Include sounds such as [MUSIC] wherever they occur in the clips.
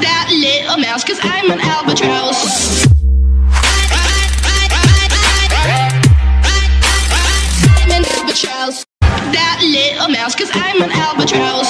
that little mouse, cause I'm an albatross. I'm an albatross. That little mouse, cause I'm an albatross.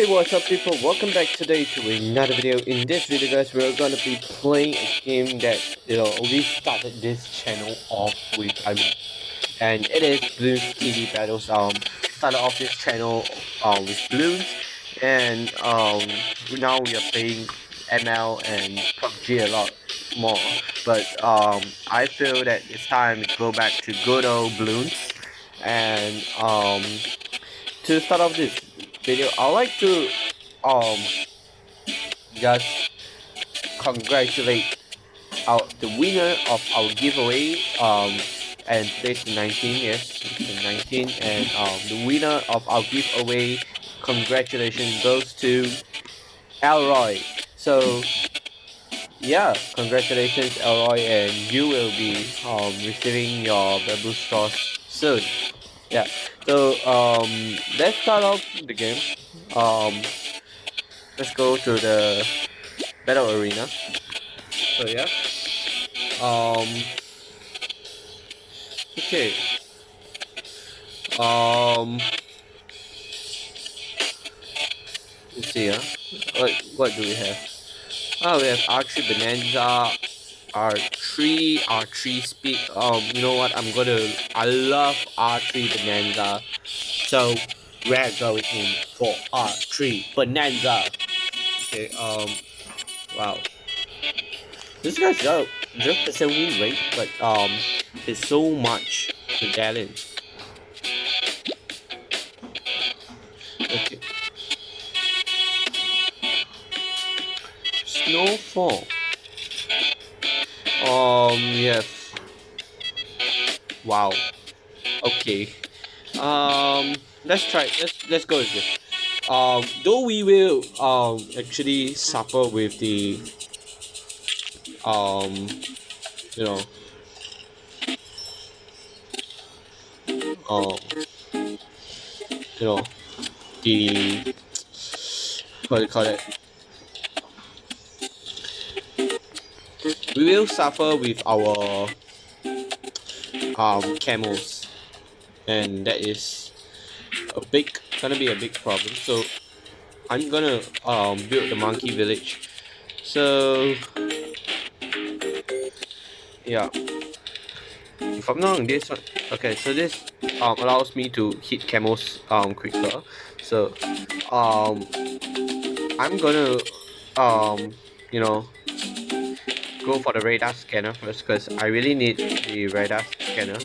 Hey what's up people, welcome back today to another video. In this video guys, we're gonna be playing a game that, you know, we started this channel off with, I mean, and it is Bloons TD Battles. Um, started off this channel um, with Bloons, and um, now we are playing ML and PUBG a lot more. But um, I feel that it's time to go back to good old Bloons, and um, to start off this video. I'd like to um just congratulate our the winner of our giveaway um and today's the 19 yes the 19 and um the winner of our giveaway. Congratulations goes to Elroy. So yeah congratulations Elroy and you will be um receiving your bamboo straws soon yeah. So um let's start off the game. Um let's go to the battle arena. So yeah. Um okay. Um let's see huh? what what do we have? Oh we have archery bonanza R3, R3 speed. Um, you know what? I'm gonna. I love R3 Bonanza. So we're going in for R3 Bonanza. Okay. Um. Wow. This guy's got just the same win rate, but um, it's so much the balance. Okay. Snowfall. Um, yes. Wow. Okay. Um, let's try, let's, let's go with this. Um, though we will, um, actually suffer with the, um, you know, um, you know, the, what do you call it? We will suffer with our um, camos. And that is a big gonna be a big problem. So I'm gonna um, build the monkey village. So yeah. If I'm not wrong this one okay so this um, allows me to hit camos um, quicker. So um, I'm gonna um, you know go for the radar scanner first because I really need the radar scanner.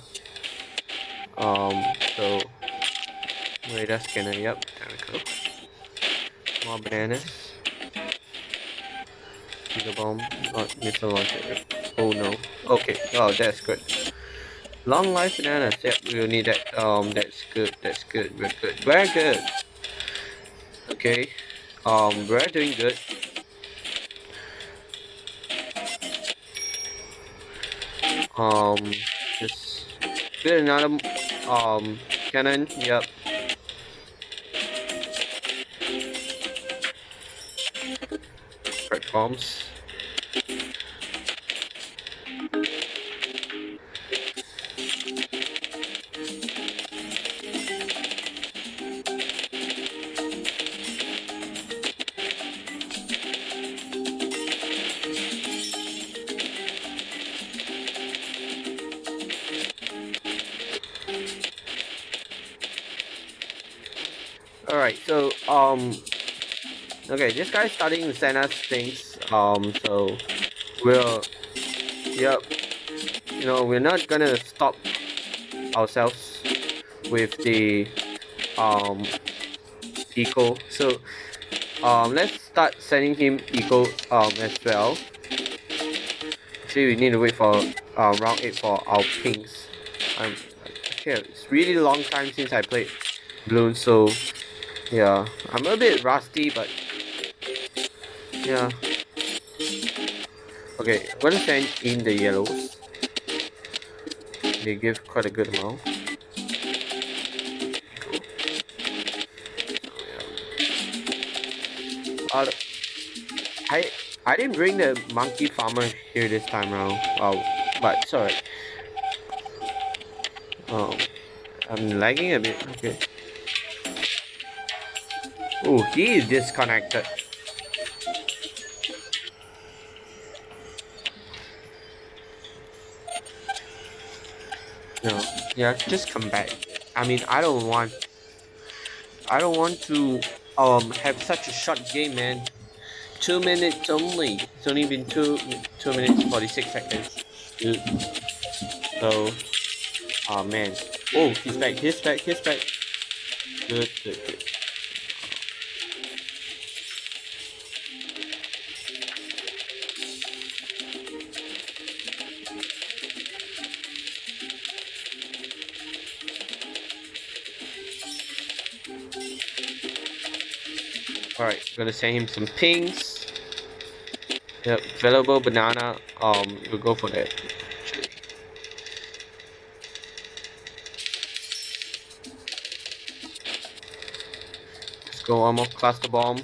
Um, so radar scanner, yep, there we go. More bananas. The bomb, not missile launcher. Oh no. Okay, oh that's good. Long life bananas, yep, we'll need that. Um, that's good, that's good, we're good, very good. Okay, um, we're doing good. Um just build another um cannon yep. Red okay, this guy's starting to send us things, um, so, we'll, yep, you know, we're not gonna stop ourselves with the, um, eco, so, um, let's start sending him eco, um, as well. Actually, we need to wait for, uh, round 8 for our pings. Um, okay, it's really long time since I played Bloons, so Yeah, I'm a bit rusty, but yeah. Okay, I'm gonna send in the yellows. They give quite a good amount. Uh, I I didn't bring the monkey farmer here this time around. Oh, but sorry. Oh, I'm lagging a bit. Okay. Oh, he is disconnected. Yeah, just come back. I mean, I don't want. I don't want to um have such a short game, man. Two minutes only. It's only been two two minutes forty six seconds. So, oh man. Oh, he's back. He's back. He's back. Good, good, good. Gonna send him some pings. Yep, available banana. Um, we'll go for that. Let's go one more cluster bomb.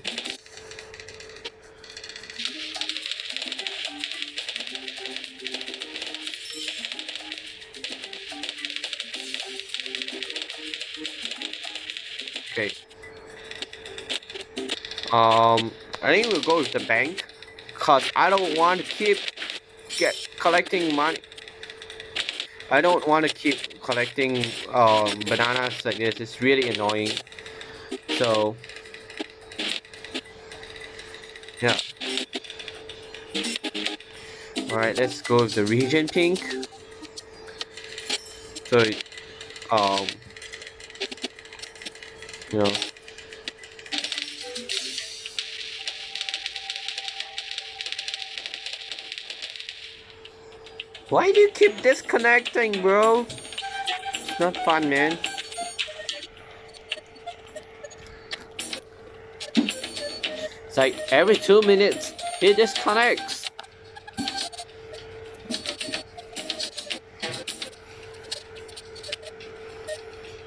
Um, I think we'll go with the bank, cause I don't want to keep get collecting money. I don't want to keep collecting um, bananas like this. It's really annoying. So, yeah. Alright, let's go with the regen pink. So, um, you know. Why do you keep disconnecting, bro? It's not fun, man. It's like every two minutes, he disconnects.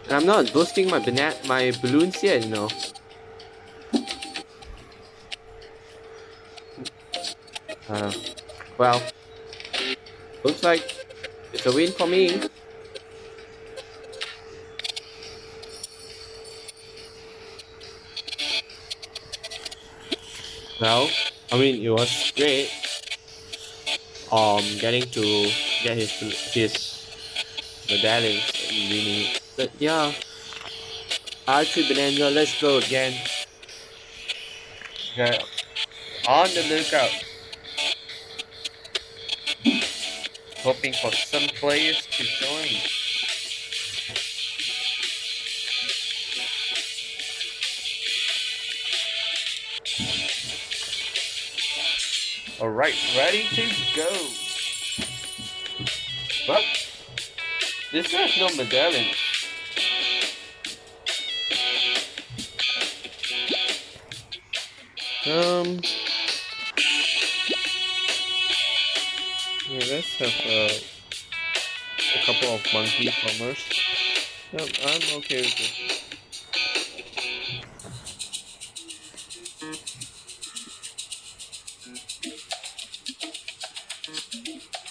And I'm not boosting my banana, my balloons yet, you know. Uh, well, looks like it's a win for me. Well, I mean, it was great. Um, getting to get his his medallions and winning. But yeah, Archie Bonanza, let's go again. Okay, on the lookout. Hoping for some players to join. Alright, ready to go. But this has no medallion. Um have uh, a couple of monkey farmers. Yep, I'm okay with this. I'm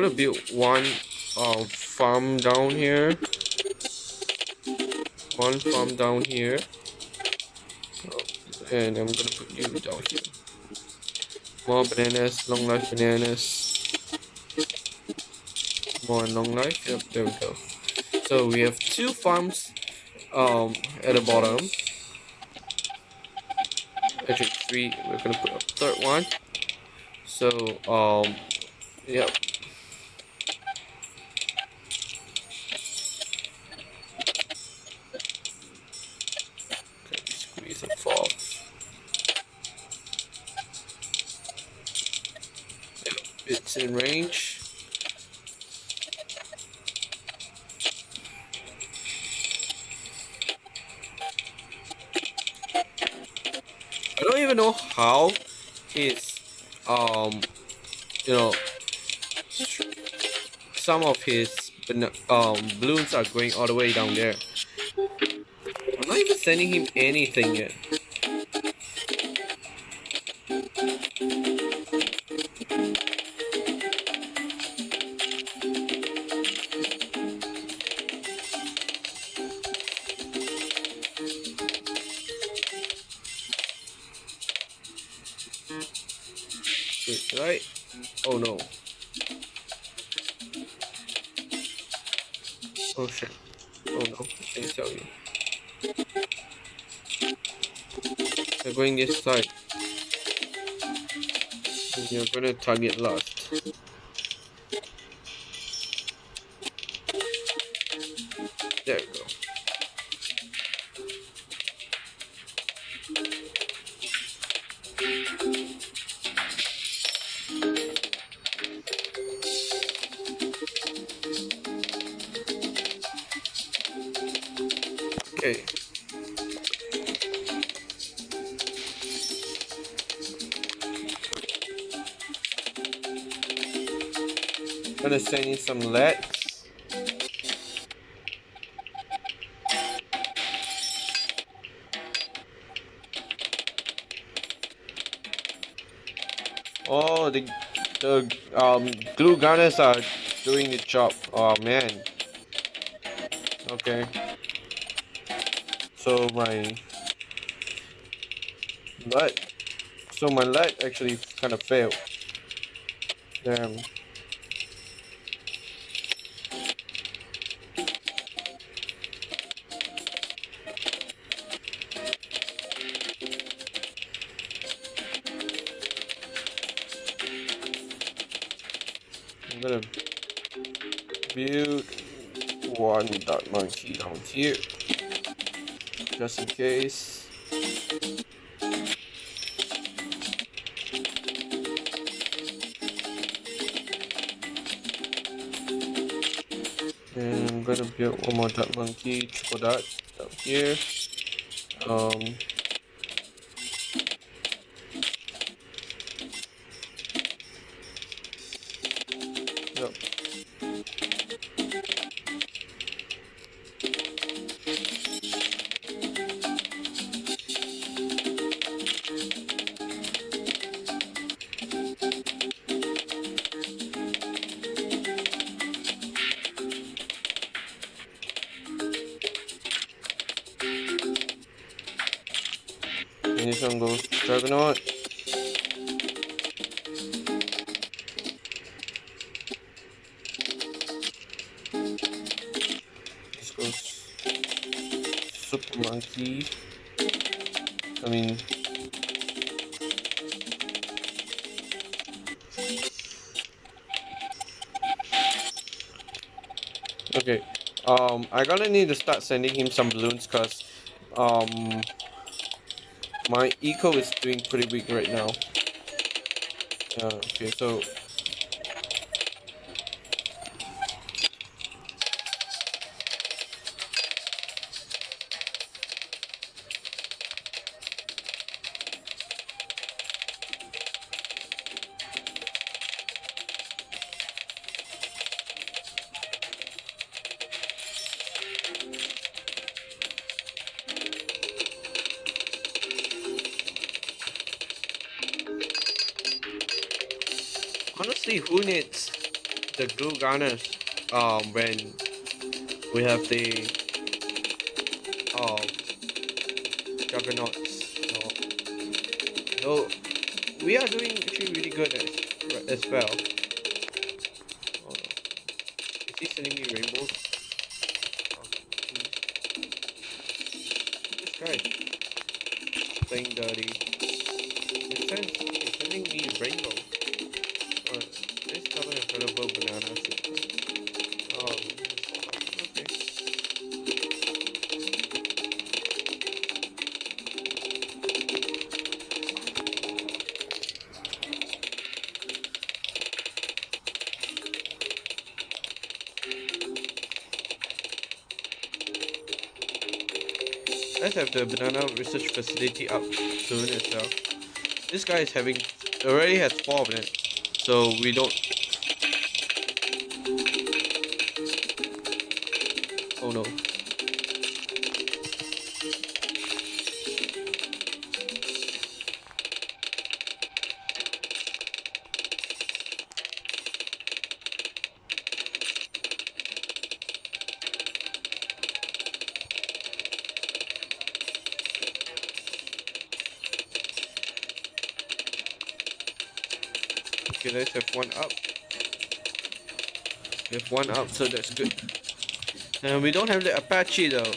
gonna build one uh, farm down here. One farm down here. And I'm gonna put you down here. More bananas, long life bananas. More long life, yep, there we go. So we have two farms um at the bottom. Actually three, we're gonna put a third one. So, um, yep. I don't even know how his um you know some of his um balloons are going all the way down there. I'm not even sending him anything yet. Side. And You're gonna target last. Gonna send you some lead. Oh, the the um glue gunners are doing the job. Oh man. Okay. So my lead, so my lead actually kind of failed. Damn. One dart monkey down here just in case. And I'm gonna build one more dart monkey triple dot down here. Um Dragonaut. This goes Super Monkey. I mean, okay. Um, I gonna need to start sending him some balloons cause um my eco is doing pretty weak right now. Uh, okay, so honestly, who needs the glue gunners um when we have the um juggernauts? No, we are doing actually really good as as well. Oh. Is he sending me rainbows? Oh. This guy playing dirty. Let's have the banana research facility up soon as well. This guy is having already has four of so we don't. Oh no. Okay, let's have one up. We have one up, so that's good. And we don't have the Apache though.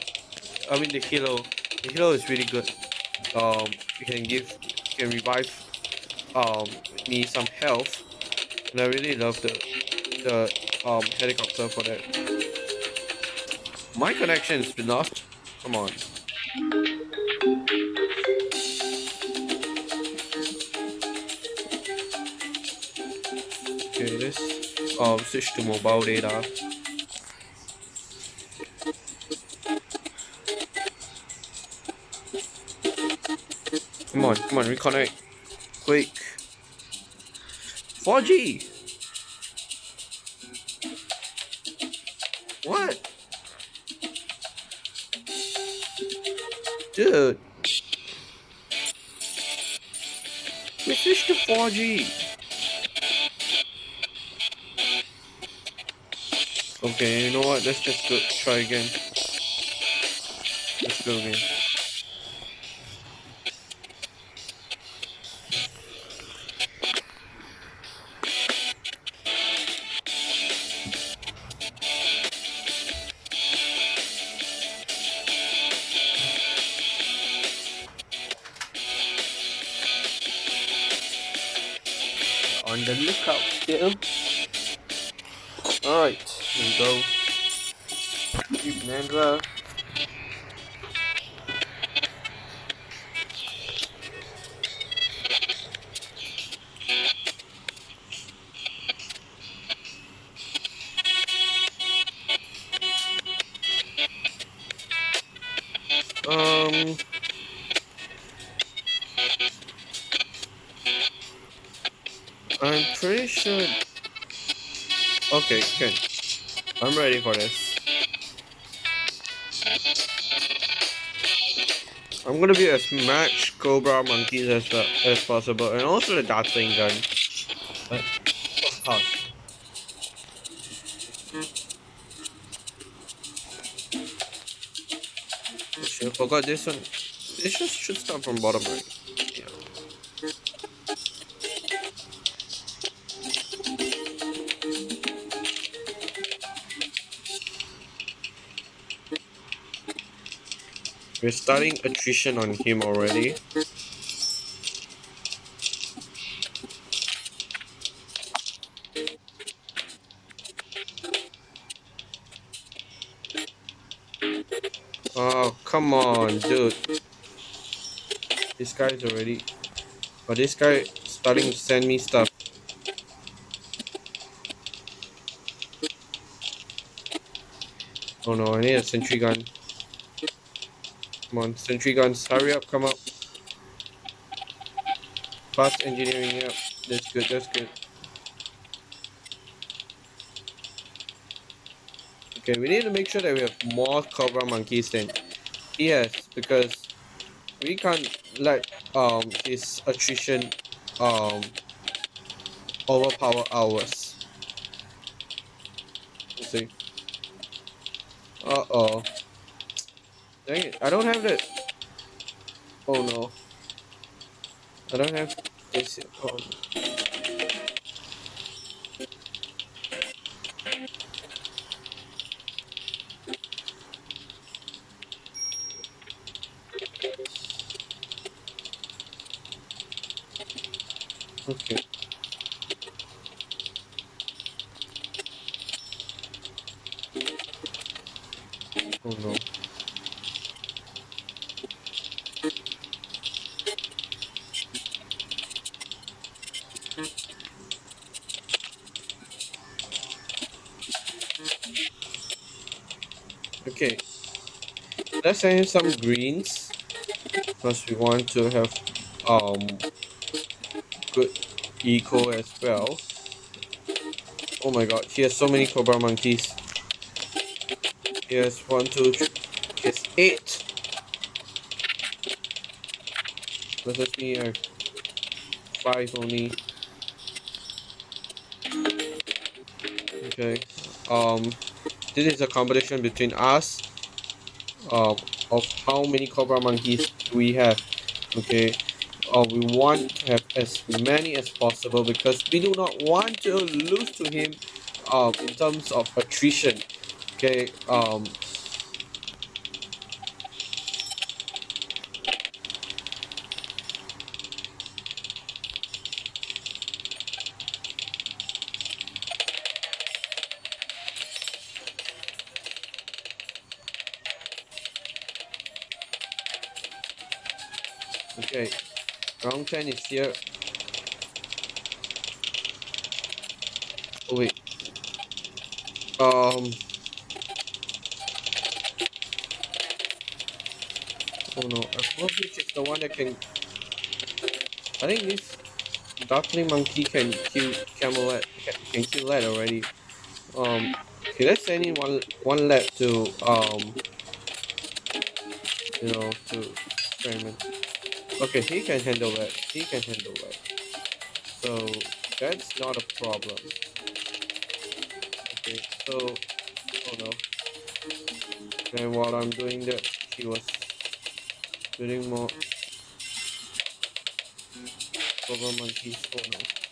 I mean the Hilo. The Hilo is really good. Um, you can give, you can revive um me some health, and I really love the the um helicopter for that. My connection's been lost. Come on. Um switch to mobile data. Come on, come on, reconnect. Quick. 4G! What? Dude. We switched to 4G. Okay, you know what? Let's just go try again. Let's go again. Much Cobra monkeys as uh, as possible, and also the Dartling gun. But of course. I forgot this one. This just should start from bottom right. We're starting attrition on him already. Oh, come on, dude. This guy's already. But this guy starting to send me stuff. Oh no, I need a sentry gun. Come on, sentry guns, hurry up, come up. Fast engineering, yeah. That's good, that's good. Okay, we need to make sure that we have more Cobra monkeys than he has because we can't let um his attrition um overpower ours. Let's see. Uh oh. Dang it, I don't have that. Oh no. I don't have this. Oh. Some greens. Because we want to have um good eco as well. Oh my god, he has so many cobra monkeys. He has one, two, three, he has eight. Versus me, I five only. Okay. Um, this is a competition between us. Uh, of how many cobra monkeys we have. Okay uh, we want to have as many as possible because we do not want to lose to him uh, in terms of attrition okay um 10 here. Oh wait. Um. Oh no, I suppose this is the one that can... I think this Dartling Monkey can kill Camelot, can kill that already. Um, okay, let's send in one, one lab to, um, you know, to experiment. Okay, he can handle that. He can handle that. So that's not a problem. Okay, so oh no. And while I'm doing that, he was doing more Cobra monkeys. Oh no.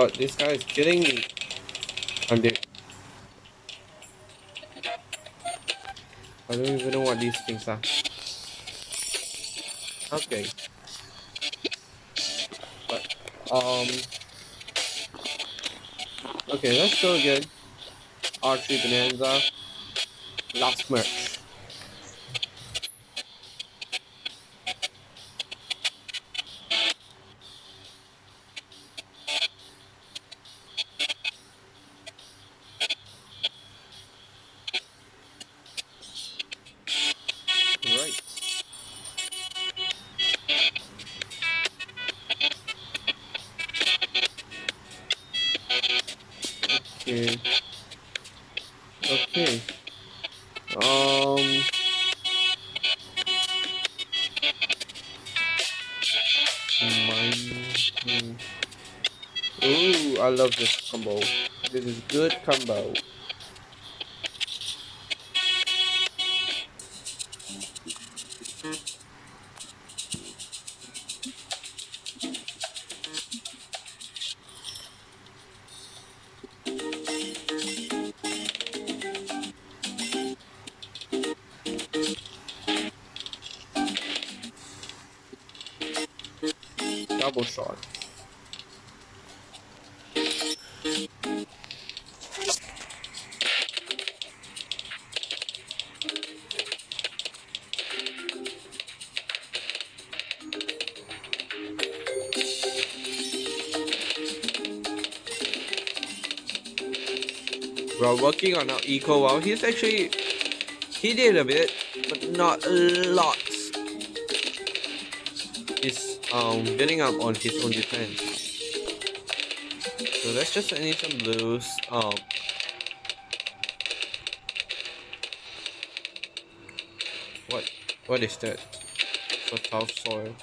God, this guy is killing me. I'm dead. I don't even know what these things are. Okay. But, um... Okay, let's go again. R3 Bonanza. Last match. Double shot. We're working on our eco wow. He's actually he did a bit but not a lot. Um building up on his own defense. So let's just in some blues. Um What what is that? Fertile soil.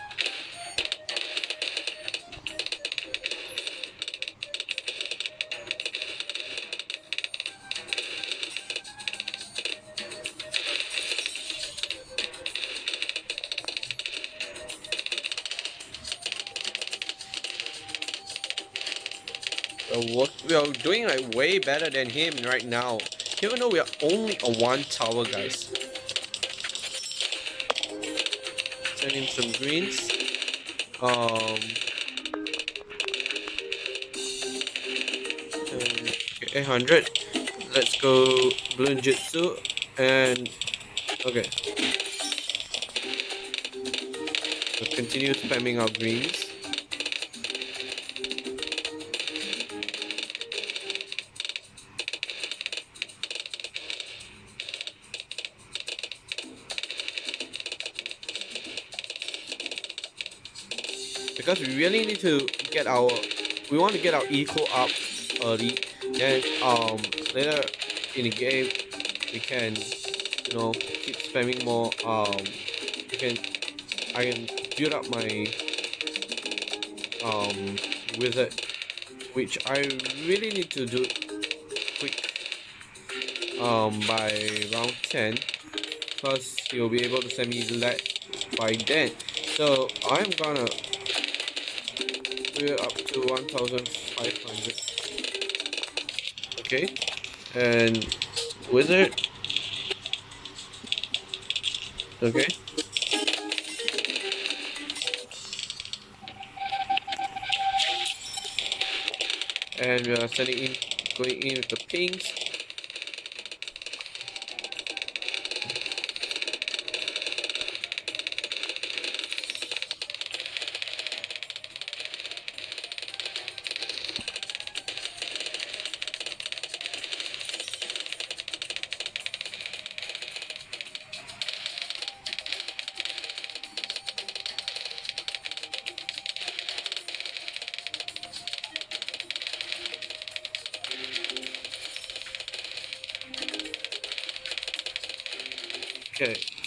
We are doing like way better than him right now. Even though we are only a one tower, guys. Send him some greens. Um. Okay, 800. Let's go Bloonjitsu and okay. We'll continue spamming our greens. We really need to get our we want to get our eco up early. Then um later in the game we can you know keep spamming more um we can I can build up my um wizard which I really need to do quick um by round 10 because he'll be able to send me lead by then. So I'm gonna we're up to 1500 okay. And wizard? Okay. And we are sending in going in with the pinks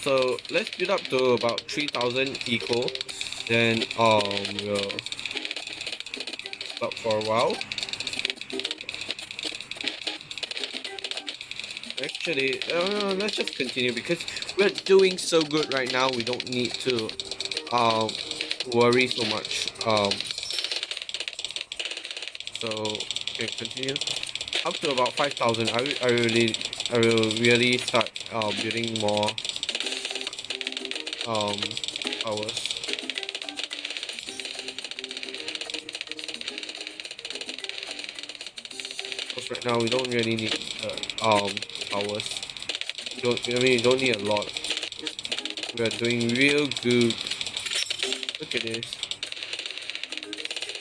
so let's build up to about 3000 eco. Then um we'll stop for a while. Actually, uh, let's just continue because we're doing so good right now. We don't need to um worry so much. Um, so can continue up to about 5000 I, I really I will really start uh, building more um towers because right now we don't really need uh, um towers don't I mean you don't need a lot. We are doing real good. Look at this.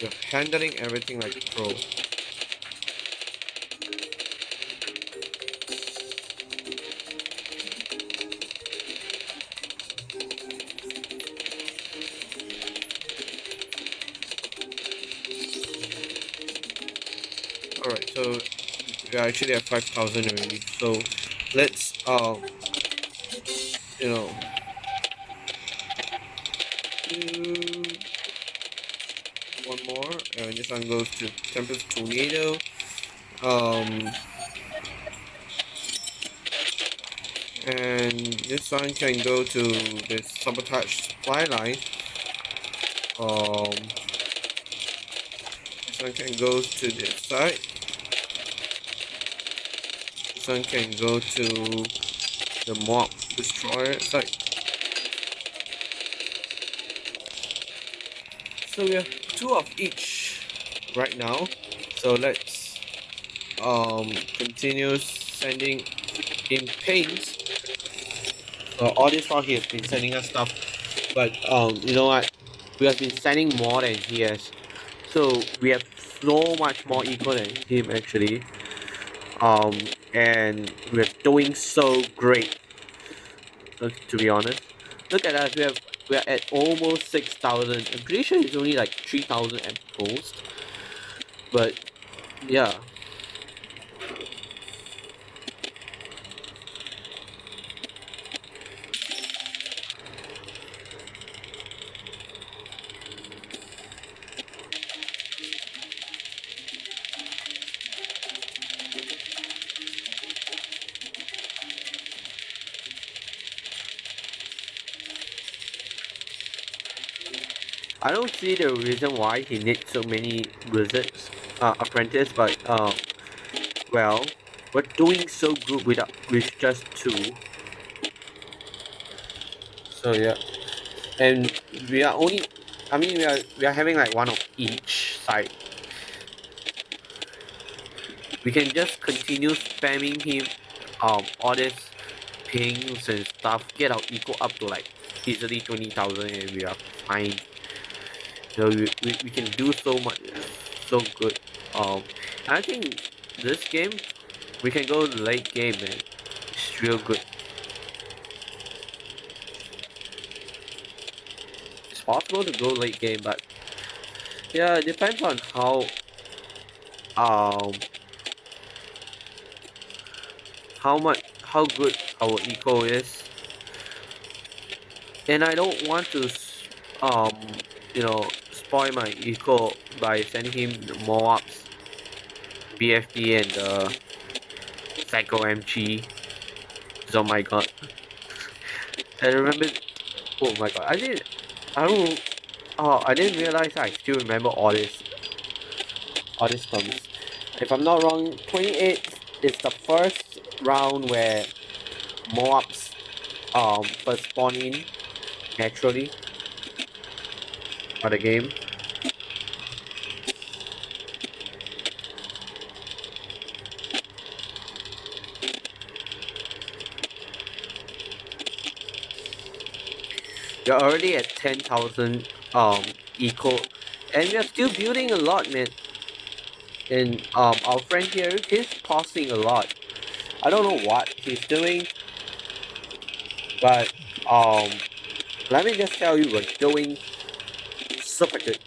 We're handling everything like a pro actually at 5,000 already. So let's, uh, you know, do one more. And this one goes to Tempest Tornado. Um, and this one can go to the Sabotage supply line. Um, this one can go to this side. Can go to the mob destroyer side. So we have two of each right now. So let's um continue sending in paints. So all this while he has been sending us stuff, but um you know what? We have been sending more than he has. So we have so much more equal than him actually. Um and we're doing so great. to be honest. Look at us, we have we're at almost 6,000. I'm pretty sure it's only like 3,000 at most. But, yeah. See the reason why he needs so many wizards, uh, apprentice, but uh, well, we're doing so good without with just two. So yeah, and we are only, I mean we are we are having like one of each side. We can just continue spamming him, um, all this pinks and stuff, get our eco up to like easily 20,000 and we are fine. So we, we, we can do so much, so good. Um, I think this game, we can go late game, man. It's real good. It's possible to go late game, but yeah, it depends on how um how much how good our eco is and I don't want to um you know spoil my eco by sending him more ups BFB and uh Psycho MG oh my god. [LAUGHS] I remember oh my god I didn't I don't oh I didn't realize I still remember all this all these terms. If I'm not wrong 28 is the first round where MOABs um first spawn in naturally for the game. You're already at 10,000 um eco and we're still building a lot man. And um our friend here he's pausing a lot. I don't know what he's doing but um let me just tell you we're doing good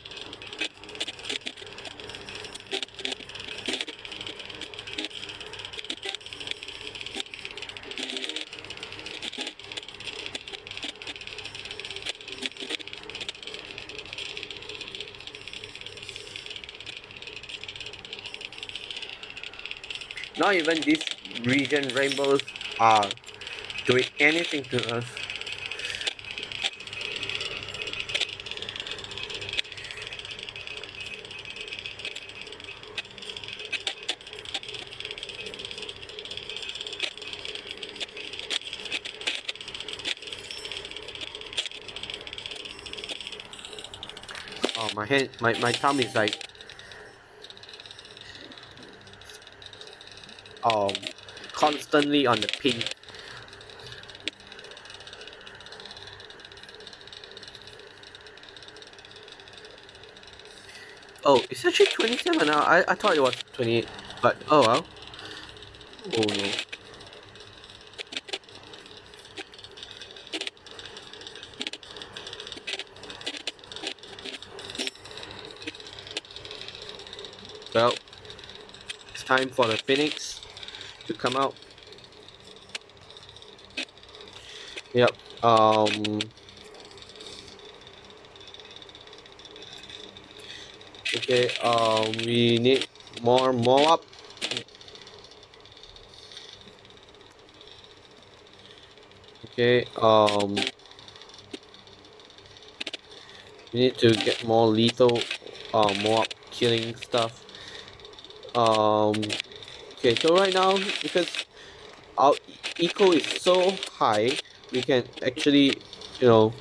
not even these regen rainbows are doing anything to us Oh, my my, is like um constantly on the pin. Oh, it's actually 27 now. I, I thought it was 28, but oh well. Oh no. Well, it's time for the Phoenix to come out. Yep. Um. Okay. Um. We need more more up. Okay. Um. We need to get more lethal, uh, more killing stuff. Um. Okay. So right now, because our eco is so high, we can actually, you know,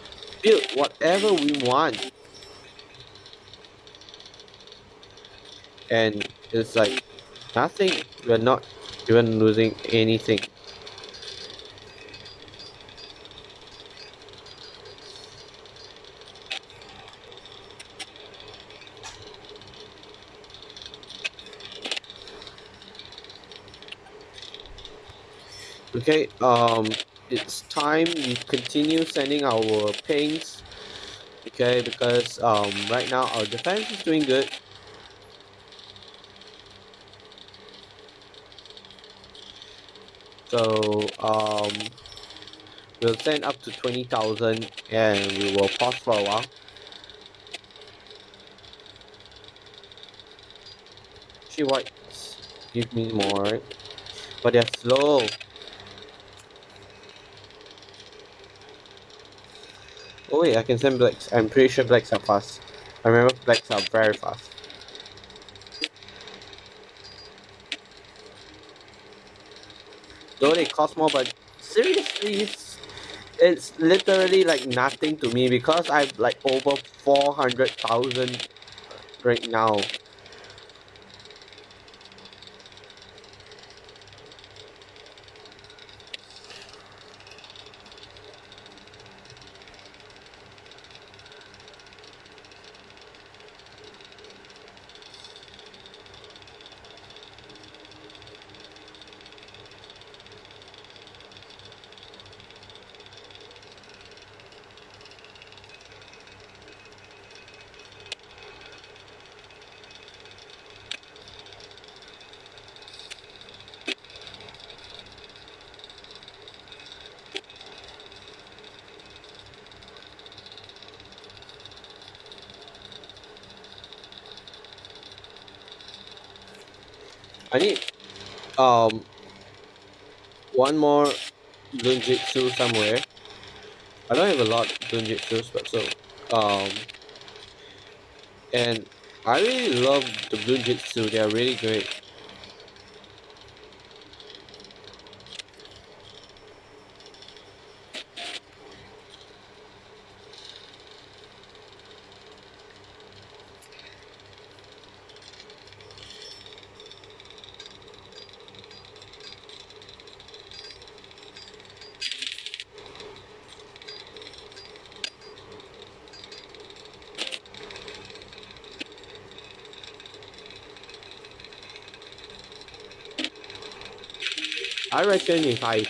build whatever we want. And it's like nothing, we're not even losing anything. Okay, um, it's time we continue sending our pinks. Okay, because um right now our defense is doing good. So um we'll send up to twenty thousand and we will pause for a while. She whites give me more, but they're slow. Wait, I can send blacks. I'm pretty sure blacks are fast. I remember blacks are very fast. Though they cost more, but seriously, it's, literally like nothing to me because I've like over 400,000 right now. Need um one more Bloonjitsu somewhere. I don't have a lot of Bloonjitsus, but so um and I really love the Bloonjitsu, they are really great. I reckon if I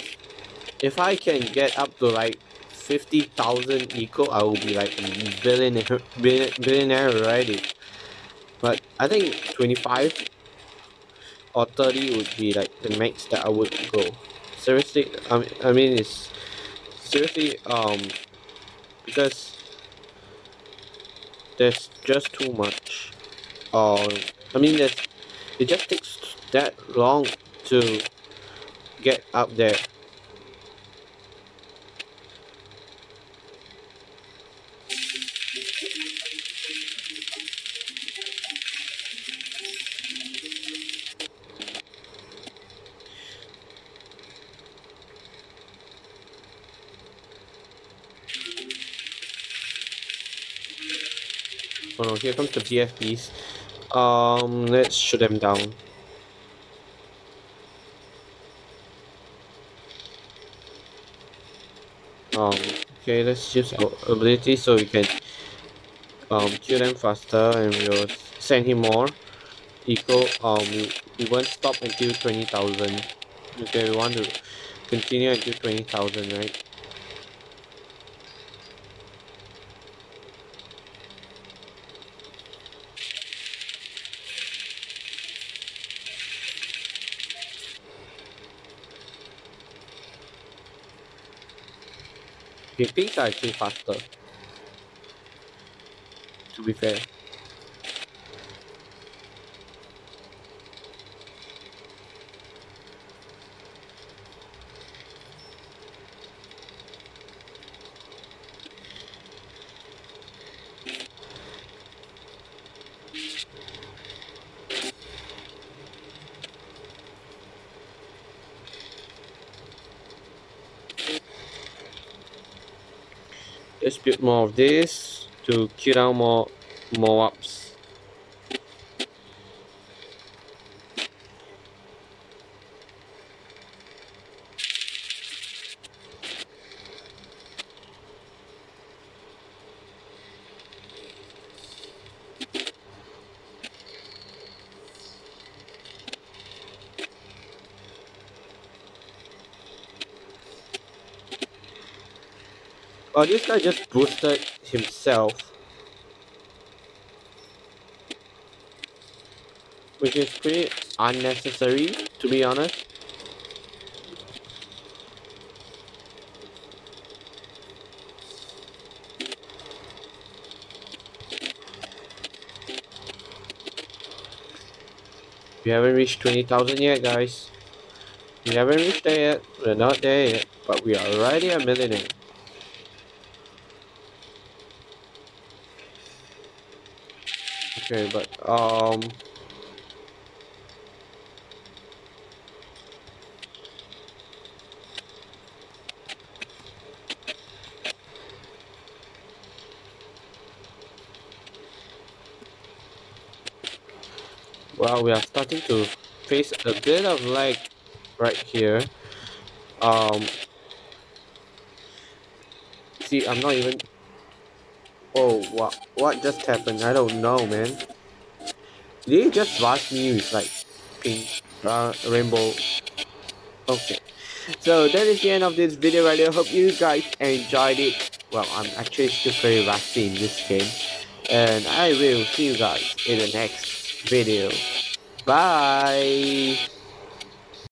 if I can get up to like fifty thousand eco, I will be like billionaire billionaire already. But I think twenty five or thirty would be like the max that I would go. Seriously, I mean, I mean it's seriously um because there's just too much. Um, I mean it just takes that long to get up there. Oh no, here comes the BFBs. Um, let's shoot them down. Um okay let's use our ability so we can um kill them faster and we'll send him more. Equal um we, we won't stop until 20,000 okay we want to continue until 20,000 right Okay, pinks are actually faster. To be fair. Let's more of this to kill down more more ups. Oh, this guy just boosted himself. Which is pretty unnecessary, to be honest. We haven't reached 20,000 yet, guys. We haven't reached there yet. We're not there yet. But we are already a millionaire. Okay, but, um... well we are starting to face a bit of lag right here. Um see I'm not even oh what what just happened? I don't know man. Did just rush me with like pink uh, rainbow? Okay. So that is the end of this video right? Hope you guys enjoyed it. Well I'm actually still very rusty in this game. And I will see you guys in the next video. Bye!